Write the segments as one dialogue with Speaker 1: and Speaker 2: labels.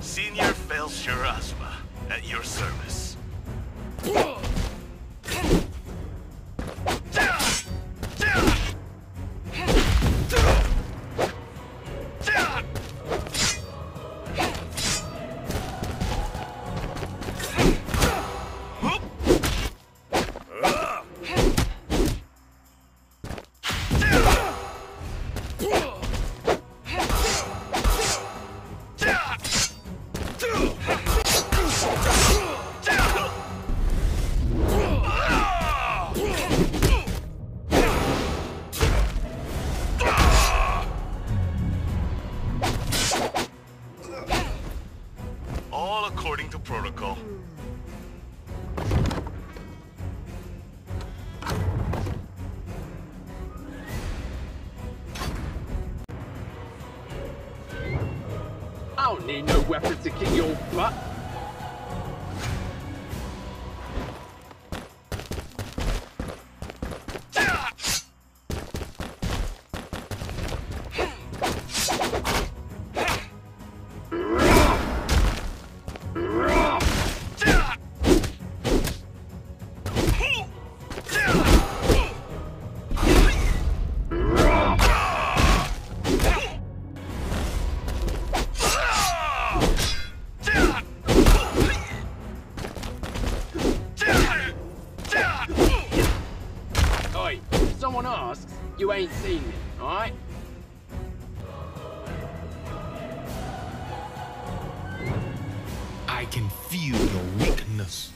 Speaker 1: Senior Felshur Asma, at your service. According to protocol.
Speaker 2: I don't need no weapon to kick your butt. Someone asks, you ain't seen me, alright?
Speaker 3: I can feel your weakness.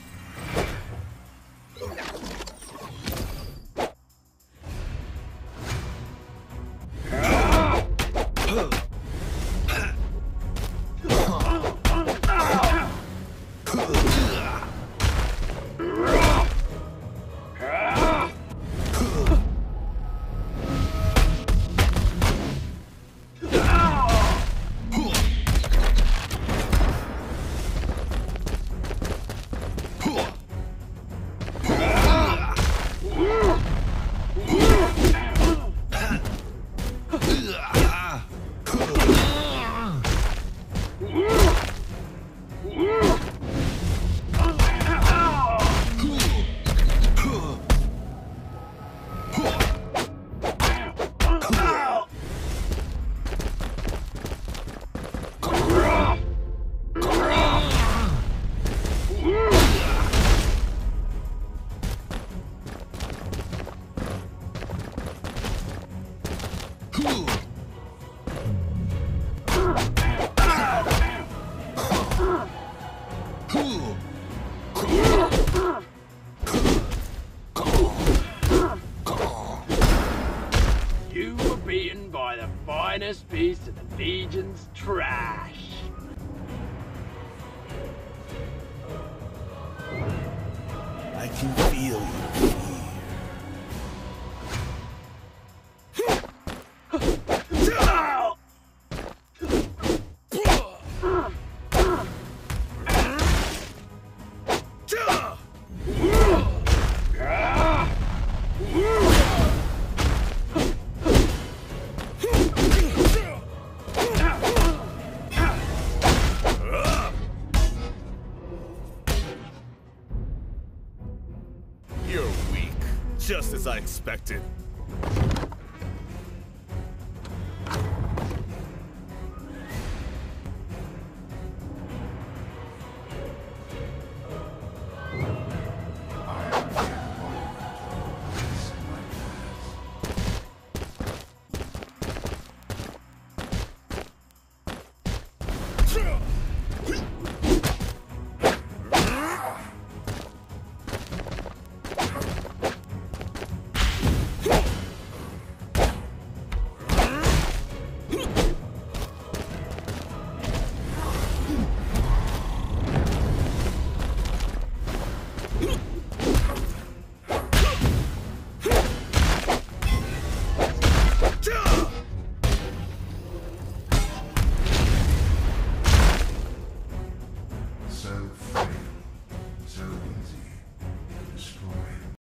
Speaker 3: Ah!
Speaker 2: You were beaten by the finest piece of the Legion's trash.
Speaker 3: I can feel your
Speaker 1: You're weak. Just as I expected. you